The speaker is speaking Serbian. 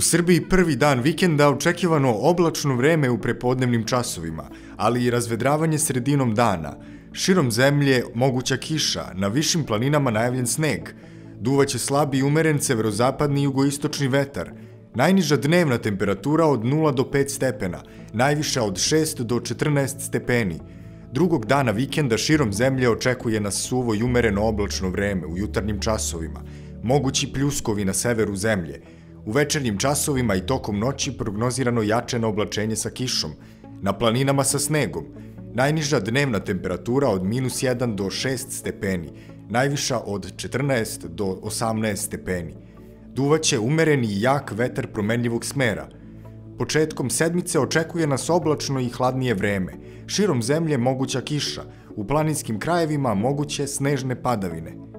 U Srbiji prvi dan vikenda očekivano oblačno vreme u prepodnevnim časovima, ali i razvedravanje sredinom dana. Širom zemlje moguća kiša, na višim planinama najavljen sneg. Duvaće slabi i umeren severozapadni i jugoistočni vetar. Najniža dnevna temperatura od 0 do 5 stepena, najviša od 6 do 14 stepeni. Drugog dana vikenda širom zemlje očekuje nas suvo i umereno oblačno vreme u jutarnjim časovima, mogući pljuskovi na severu zemlje, U večernjim časovima i tokom noći prognozirano jačeno oblačenje sa kišom, na planinama sa snegom, najniža dnevna temperatura od minus 1 do 6 stepeni, najviša od 14 do 18 stepeni. Duvaće umereni i jak vetar promenljivog smera. Početkom sedmice očekuje nas oblačno i hladnije vreme. Širom zemlje moguća kiša, u planinskim krajevima moguće snežne padavine –